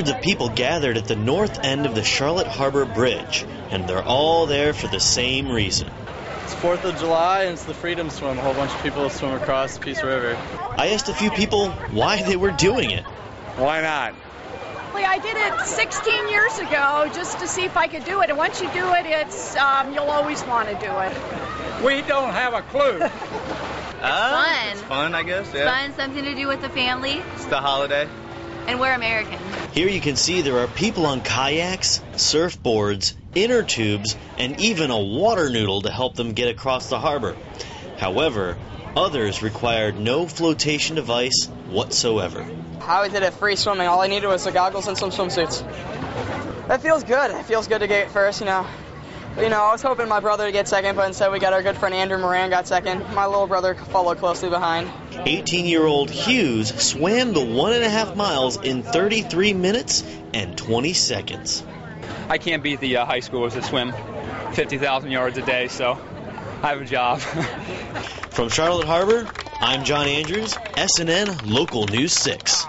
Hundreds of people gathered at the north end of the Charlotte Harbor Bridge, and they're all there for the same reason. It's 4th of July and it's the Freedom Swim. A whole bunch of people swim across Peace River. I asked a few people why they were doing it. Why not? I did it 16 years ago just to see if I could do it. And once you do it, it's um, you'll always want to do it. We don't have a clue. Uh, fun. It's fun, I guess. It's Yeah. fun, something to do with the family, It's the holiday. And we're American. Here you can see there are people on kayaks, surfboards, inner tubes, and even a water noodle to help them get across the harbor. However, others required no flotation device whatsoever. How I did it free swimming. All I needed was the goggles and some swimsuits. That feels good. It feels good to get first, you know. You know, I was hoping my brother to get second, but instead we got our good friend Andrew Moran got second. My little brother followed closely behind. 18 year old Hughes swam the one and a half miles in 33 minutes and 20 seconds. I can't beat the uh, high schoolers that swim 50,000 yards a day, so I have a job. From Charlotte Harbor, I'm John Andrews, SNN Local News 6.